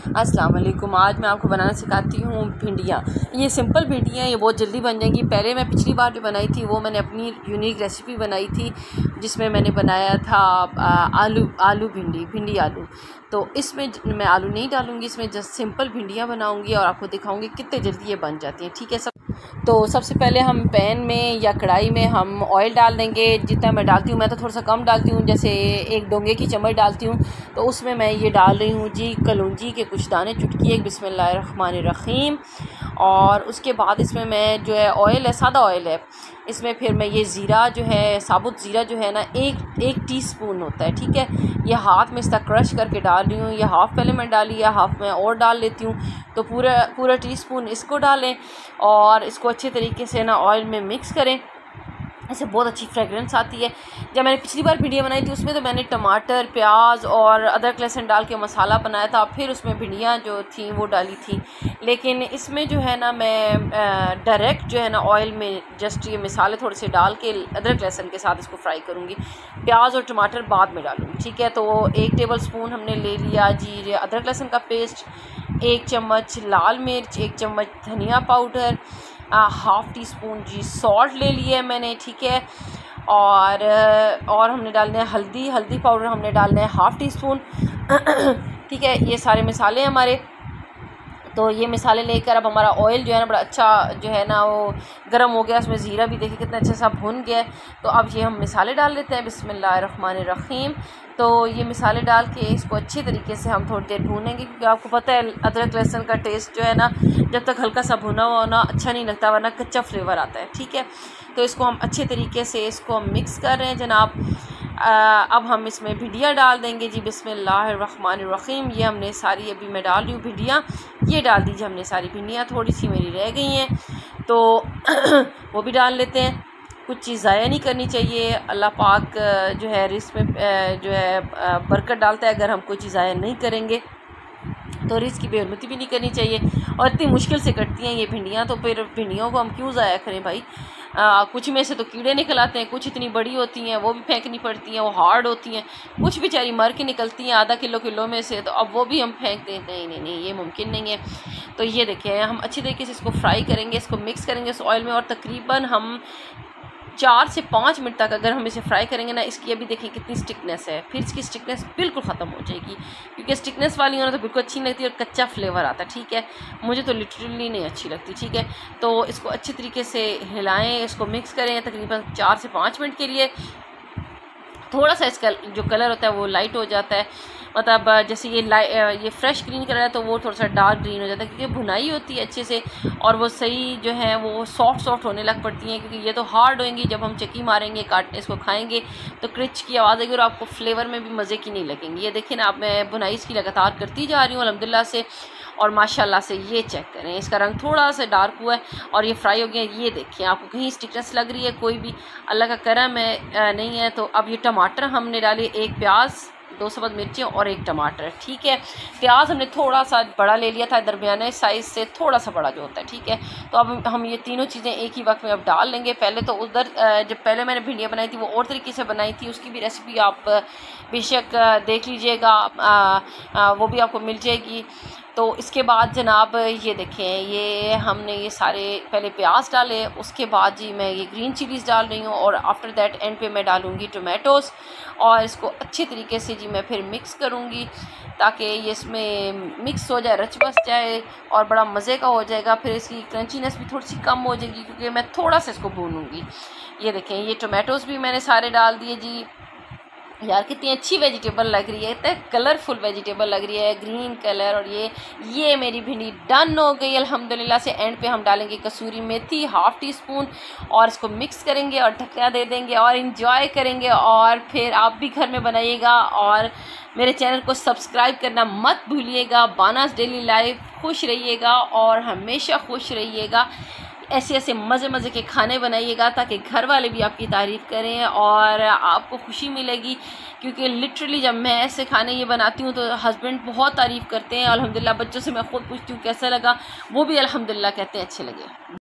अस्सलाम वालेकुम आज मैं आपको बनाना सिखाती हूँ भिंडियाँ। ये सिंपल भिंडियाँ ये बहुत जल्दी बन जाएँगी। पहले मैं पिछली बार जो बनाई थी, वो मैंने अपनी यूनिक रेसिपी बनाई थी, जिसमें मैंने बनाया था आलू आलू भिंडी भिंडी आलू। तो इसमें मैं आलू नहीं डालूँगी, इसमें जस्ट सिंपल भिंडियाँ बनाऊँगी और आपको दिखाऊँगी कितने जल्दी ये बन जाती हैं। ठीक है, सब तो सबसे पहले हम पैन में या कढ़ाई में हम ऑयल डाल देंगे। जितना मैं डालती हूँ, मैं तो थोड़ा सा कम डालती हूँ, जैसे एक डोंगे की चम्मच डालती हूँ। तो उसमें मैं ये डाल रही हूँ जी कलौजी के कुछ दाने चुटकी, एक बिस्मिल्लाहिर्रहमानिर्रहीम। और उसके बाद इसमें मैं जो है ऑयल है, सादा ऑयल है। इसमें फिर मैं ये ज़ीरा जो है, साबुत ज़ीरा जो है ना, एक एक टीस्पून होता है, ठीक है? ये हाथ में इस इसका क्रश करके डाल रही हूँ। ये हाफ़ पहले मैं डाली है हाफ़ मैं और डाल लेती हूँ। तो पूरा पूरा टी स्पून इसको डालें और इसको अच्छे तरीके से ना ऑयल में मिक्स करें। इससे बहुत अच्छी फ्रेगरेंस आती है। जब मैंने पिछली बार वीडियो बनाई थी, उसमें तो मैंने टमाटर, प्याज और अदरक, लहसुन डाल के मसाला बनाया था। फिर उसमें भिंडियाँ जो थी, वो डाली थी। लेकिन इसमें जो है ना, मैं डायरेक्ट जो है ना ऑयल में जस्ट ये मसाले थोड़े से डाल के अदरक, लहसुन के साथ इसको फ्राई करूँगी। प्याज और टमाटर बाद में डालूँगी, ठीक है? तो एक टेबल स्पून हमने ले लिया जी अदरक, लहसुन का पेस्ट एक चम्मच लाल मिर्च, एक चम्मच धनिया पाउडर हाफ़ टी स्पून जी सॉल्ट ले लिया है मैंने, ठीक है? और और हमने डालना है हल्दी हल्दी पाउडर हमने डालना है हाफ़ टी स्पून ठीक है, ये सारे मसाले हमारे तो ये मिसालें लेकर अब हमारा ऑयल जो है ना बड़ा अच्छा जो है ना वो गर्म हो गया, उसमें ज़ीरा भी देखिए कितना अच्छा सा भुन गया। तो अब ये हम मिसाले डाल लेते हैं बिसमीम तो ये मिसाले डाल के इसको अच्छे तरीके से हम थोड़ी देर भूनेंगे, क्योंकि आपको पता है, अदरक लहसुन का टेस्ट जो है ना, जब तक हल्का सा भुना हुआ ना अच्छा नहीं लगता, वरना कच्चा फ्लेवर आता है, ठीक है? तो इसको हम अच्छे तरीके से इसको हम मिक्स कर रहे हैं, जनाब। अब हम इसमें भिंडियाँ डाल देंगे। जी बिसमीम ये हमने सारी अभी मैं डाल रही हूँ भिंडियाँ। ये डाल दीजिए, हमने सारी भिंडियाँ। थोड़ी सी मेरी रह गई हैं। तो वो भी डाल लेते हैं। कुछ चीज़ ज़ाया नहीं करनी चाहिए। अल्लाह पाक जो है, रिस्क में जो है बरकत डालता है। अगर हम कोई चीज़ ज़ाया नहीं करेंगे तो रिस्क की बेहरमती भी नहीं करनी चाहिए। और इतनी मुश्किल से कटती हैं ये भिंडियाँ तो फिर भिंडियों को हम क्यों ज़ाया करें भाई? आ, कुछ में से तो कीड़े निकल आते हैं कुछ इतनी बड़ी होती हैं वो भी फेंकनी पड़ती हैं वो हार्ड होती हैं। कुछ बेचारी मर के निकलती हैं आधा किलो किलो में से तो अब वो भी हम फेंक देते हैं नहीं नहीं ये मुमकिन नहीं है। तो ये देखें हम अच्छी तरीके से इसको फ्राई करेंगे इसको मिक्स करेंगे इस ऑयल में और तकरीबन हम चार से पाँच मिनट तक अगर हम इसे फ्राई करेंगे ना, इसकी अभी देखिए कितनी स्टिकनेस है। फिर इसकी स्टिकनेस बिल्कुल ख़त्म हो जाएगी। क्योंकि स्टिकनेस वाली होना तो बिल्कुल अच्छी नहीं लगती और कच्चा फ्लेवर आता है ठीक है? मुझे तो लिटरली नहीं अच्छी लगती, ठीक है? तो इसको अच्छे तरीके से हिलाएँ, इसको मिक्स करें तकरीबन चार से पाँच मिनट के लिए। थोड़ा सा इसका जो कलर होता है वो लाइट हो जाता है। मतलब जैसे ये ये फ्रेश ग्रीन कलर है तो वो थोड़ा सा डार्क ग्रीन हो जाता है, क्योंकि भुनाई होती है अच्छे से, और वो सही जो है, वो सॉफ्ट सॉफ्ट होने लग पड़ती हैं, क्योंकि ये तो हार्ड होएँगी, जब हम चक्की मारेंगे, काटने इसको खाएँगे तो क्रिच की आवाज़ आएगी और आपको फ्लेवर में भी मज़े की नहीं लगेंगी। ये देखिए ना आप मैं बुनाई इसकी लगातार करती जा रही हूँ, अलहमदिल्ला से, और माशाल्लाह से ये चेक करें। इसका रंग थोड़ा सा डार्क हुआ है, और ये फ्राई हो गया, ये देखिए, आपको कहीं स्टिकनेस लग रही है, कोई भी, अल्लाह का करम है नहीं है तो अब ये टमाटर हमने डाले, एक प्याज दो सबज मिर्ची और एक टमाटर, ठीक है? प्याज हमने थोड़ा सा बड़ा ले लिया था, दरमियाने साइज़ से थोड़ा सा बड़ा जो होता है, ठीक है? तो अब हम ये तीनों चीज़ें एक ही वक्त में अब डाल लेंगे। पहले तो उधर जब पहले मैंने भिंडियाँ बनाई थी, वो और तरीके से बनाई थी, उसकी भी रेसिपी आप बेशक देख लीजिएगा वो भी आपको मिल जाएगी। तो इसके बाद जनाब ये देखें, ये हमने ये सारे पहले प्याज डाले, उसके बाद जी मैं ये ग्रीन चिलीज़ डाल रही हूँ और आफ्टर दैट एंड पे मैं डालूँगी टोमेटोज़ और इसको अच्छे तरीके से जी मैं फिर मिक्स करूँगी ताकि ये इसमें मिक्स हो जाए, रच बस जाए और बड़ा मज़े का हो जाएगा। फिर इसकी क्रंचीनेस भी थोड़ी सी कम हो जाएगी क्योंकि मैं थोड़ा सा इसको भूनूँगी। ये देखें, ये टोमेटोज़ भी मैंने सारे डाल दिए जी। यार, कितनी अच्छी वेजिटेबल लग रही है, इतना कलरफुल वेजिटेबल लग रही है ग्रीन कलर और ये ये मेरी भिंडी डन हो गई। अल्हम्दुलिल्लाह से एंड पे हम डालेंगे कसूरी मेथी हाफ़ टी स्पून और इसको मिक्स करेंगे और ढक्का दे देंगे और इन्जॉय करेंगे। और फिर आप भी घर में बनाइएगा और मेरे चैनल को सब्सक्राइब करना मत भूलिएगा। बानास डेली लाइफ खुश रहिएगा और हमेशा खुश रहिएगा। ऐसे ऐसे मज़े मज़े के खाने बनाइएगा ताकि घर वाले भी आपकी तारीफ़ करें और आपको खुशी मिलेगी। क्योंकि लिटरली जब मैं ऐसे खाने ये बनाती हूँ तो हस्बैंड बहुत तारीफ़ करते हैं। अल्हम्दुलिल्लाह, बच्चों से मैं ख़ुद पूछती हूँ कैसा लगा, वो भी अलहमदिल्ला कहते हैं, अच्छे लगे।